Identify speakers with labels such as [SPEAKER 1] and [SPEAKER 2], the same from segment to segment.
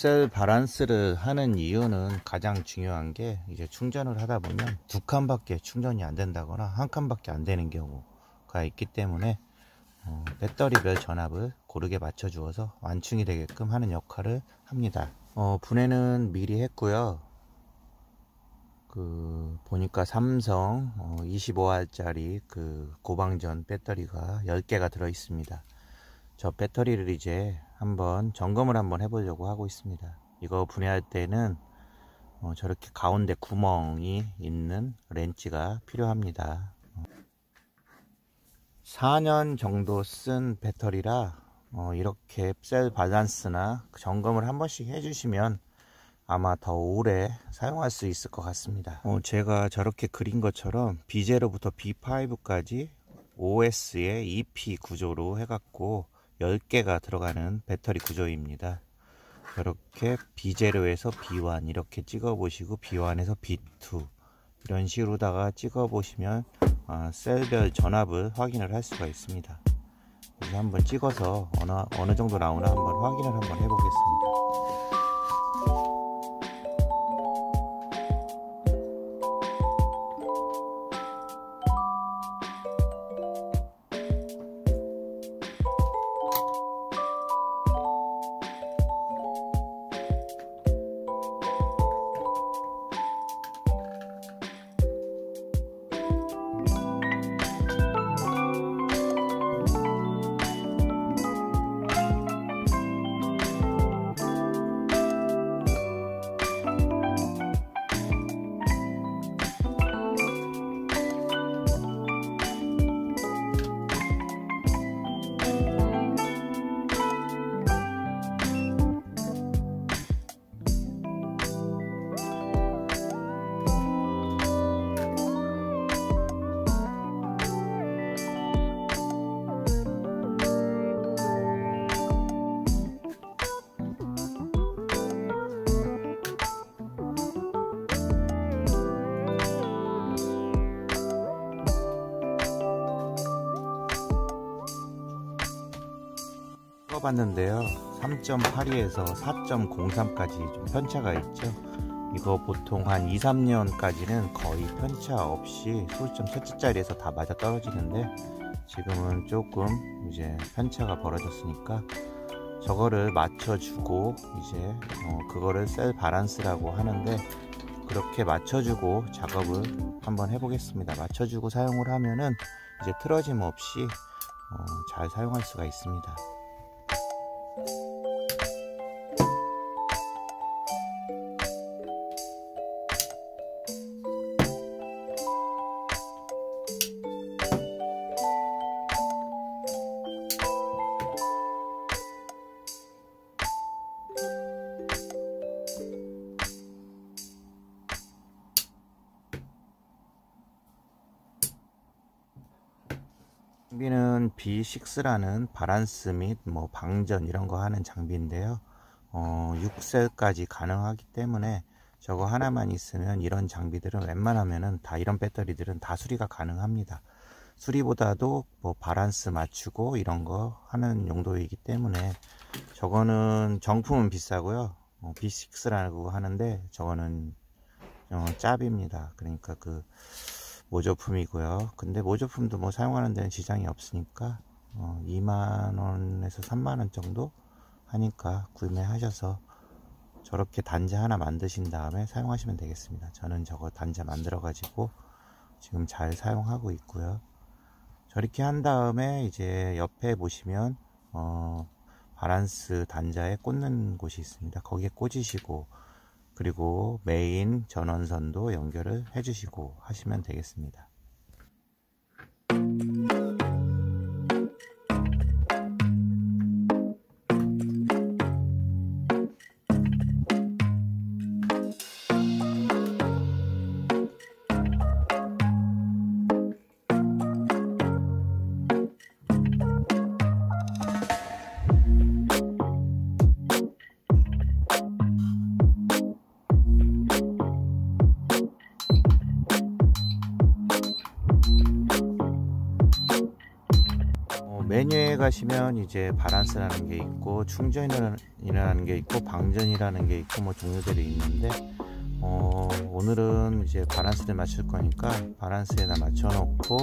[SPEAKER 1] 셀 바란스를 하는 이유는 가장 중요한 게 이제 충전을 하다 보면 두 칸밖에 충전이 안 된다거나 한 칸밖에 안 되는 경우가 있기 때문에 어, 배터리별 전압을 고르게 맞춰 주어서 완충이 되게끔 하는 역할을 합니다. 어, 분해는 미리 했고요. 그 보니까 삼성 어, 25R짜리 그 고방전 배터리가 10개가 들어 있습니다 저 배터리를 이제 한번 점검을 한번 해보려고 하고 있습니다. 이거 분해할 때는 어, 저렇게 가운데 구멍이 있는 렌치가 필요합니다. 4년 정도 쓴 배터리라 어, 이렇게 셀 밸런스나 점검을 한 번씩 해주시면 아마 더 오래 사용할 수 있을 것 같습니다. 어, 제가 저렇게 그린 것처럼 B0부터 B5까지 OS의 EP 구조로 해갖고 10개가 들어가는 배터리 구조입니다. 이렇게 B0에서 B1 이렇게 찍어 보시고 B1에서 B2 이런 식으로다가 찍어 보시면 아, 셀별 전압을 확인을 할 수가 있습니다. 그래서 한번 찍어서 어느, 어느 정도 나오나 한번 확인을 한번 해보겠습니다. 써봤는데요. 3.82에서 4.03까지 좀 편차가 있죠. 이거 보통 한 2, 3년까지는 거의 편차 없이 소수점 첫째 자리에서 다 맞아 떨어지는데 지금은 조금 이제 편차가 벌어졌으니까 저거를 맞춰주고 이제 어 그거를 셀 바란스라고 하는데 그렇게 맞춰주고 작업을 한번 해보겠습니다. 맞춰주고 사용을 하면은 이제 틀어짐 없이 어 잘 사용할 수가 있습니다 장비는 B6라는 바란스 및 뭐 방전 이런 거 하는 장비인데요. 어, 6셀까지 가능하기 때문에 저거 하나만 있으면 이런 장비들은 웬만하면은 다 이런 배터리들은 다 수리가 가능합니다. 수리보다도 뭐 바란스 맞추고 이런 거 하는 용도이기 때문에 저거는 정품은 비싸고요. 어, B6라고 하는데 저거는 어, 짭입니다. 그러니까 그 모조품이고요. 근데 모조품도 뭐 사용하는 데는 지장이 없으니까 어, 2만원에서 3만원 정도 하니까 구매하셔서 저렇게 단자 하나 만드신 다음에 사용하시면 되겠습니다. 저는 저거 단자 만들어 가지고 지금 잘 사용하고 있고요. 저렇게 한 다음에 이제 옆에 보시면 어, 바란스 단자에 꽂는 곳이 있습니다. 거기에 꽂으시고 그리고 메인 전원선도 연결을 해주시고 하시면 되겠습니다. 메뉴에 가시면 이제 바란스라는 게 있고 충전이라는 게 있고 방전이라는 게 있고 뭐 종류들이 있는데 어, 오늘은 이제 바란스를 맞출 거니까 바란스에다 맞춰 놓고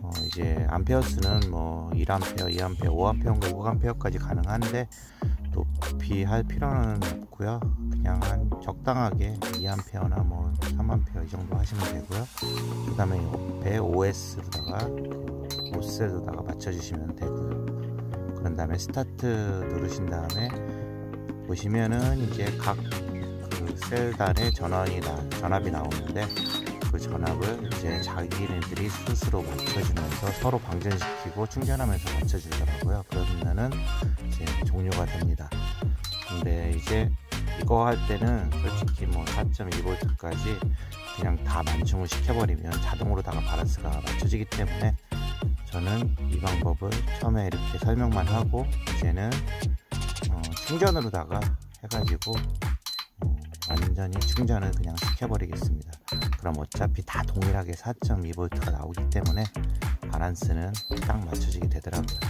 [SPEAKER 1] 어, 이제 암페어스는 뭐 1암페어, 2암페어, 5암페어인가 6암페어까지 가능한데 높이 할 필요는 없고요. 그냥 한 적당하게 2암페어나 뭐 3암페어 이 정도 하시면 되고요. 그 다음에 옆에 OS로다가 오스에다가 맞춰주시면 되고요. 그런 다음에 스타트 누르신 다음에 보시면은 이제 각 그 셀 단에 전원이 나, 전압이 나오는데 그 전압을 이제 자기네들이 스스로 맞춰주면서 서로 방전시키고 충전하면서 맞춰주더라고요. 그러면은 이제 종료가 됩니다. 근데 이제 이거 할 때는 솔직히 뭐 4.2V까지 그냥 다 만충을 시켜버리면 자동으로 다가 바란스가 맞춰지기 때문에 저는 이 방법을 처음에 이렇게 설명만 하고 이제는 어, 충전으로다가 해가지고 어, 완전히 충전을 그냥 시켜버리겠습니다. 그럼 어차피 다 동일하게 4.2V가 나오기 때문에 바란스는 딱 맞춰지게 되더라고요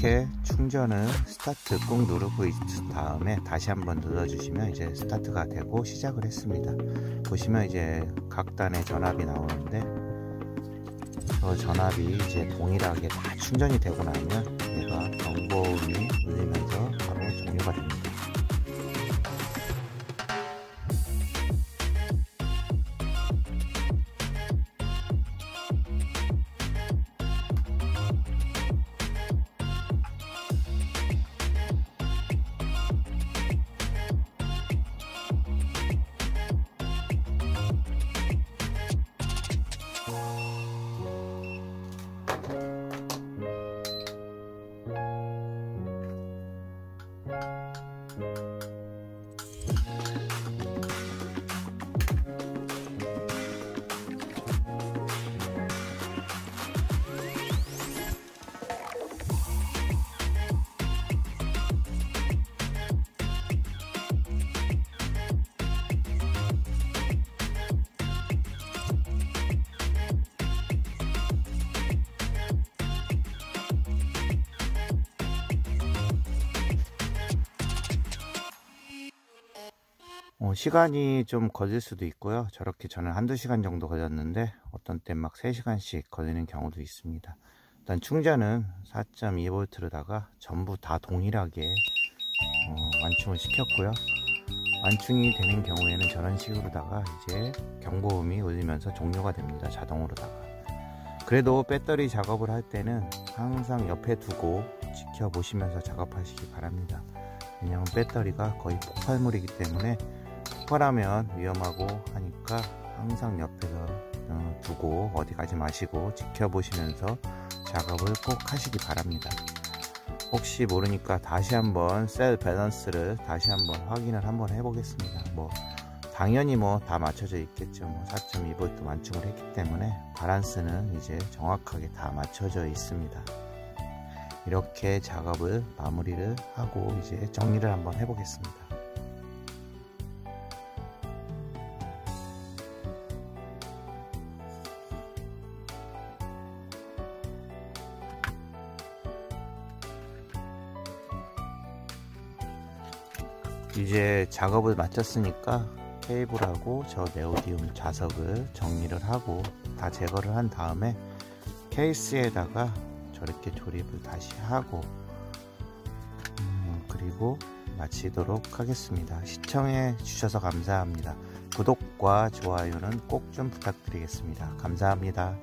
[SPEAKER 1] 이렇게 충전은 스타트 꾹 누르고 다음에 다시 한번 눌러주시면 이제 스타트가 되고 시작을 했습니다. 보시면 이제 각 단의 전압이 나오는데 저 전압이 이제 동일하게 다 충전이 되고 나면 얘가 경보음이 울리면서 바로 종료가 됩니다 어, 시간이 좀 걸릴 수도 있고요. 저렇게 저는 한두 시간 정도 걸렸는데 어떤 때막 3시간씩 걸리는 경우도 있습니다. 일단 충전은 4.2V로다가 전부 다 동일하게 어, 완충을 시켰고요. 완충이 되는 경우에는 저런 식으로다가 이제 경보음이 울리면서 종료가 됩니다 자동으로다가. 그래도 배터리 작업을 할 때는 항상 옆에 두고 지켜보시면서 작업하시기 바랍니다. 왜냐하면 배터리가 거의 폭발물이기 때문에 폭발하면 위험하고 하니까 항상 옆에서 어, 두고 어디 가지 마시고 지켜보시면서 작업을 꼭 하시기 바랍니다. 혹시 모르니까 다시 한번 셀 밸런스를 다시 한번 확인을 한번 해 보겠습니다. 뭐 당연히 뭐 다 맞춰져 있겠죠. 뭐 4.2V 완충을 했기 때문에 바란스는 이제 정확하게 다 맞춰져 있습니다. 이렇게 작업을 마무리를 하고 이제 정리를 한번 해 보겠습니다 이제 작업을 마쳤으니까 케이블하고 저 네오디움 자석을 정리를 하고 다 제거를 한 다음에 케이스에다가 저렇게 조립을 다시 하고 음, 그리고 마치도록 하겠습니다. 시청해 주셔서 감사합니다. 구독과 좋아요는 꼭 좀 부탁드리겠습니다. 감사합니다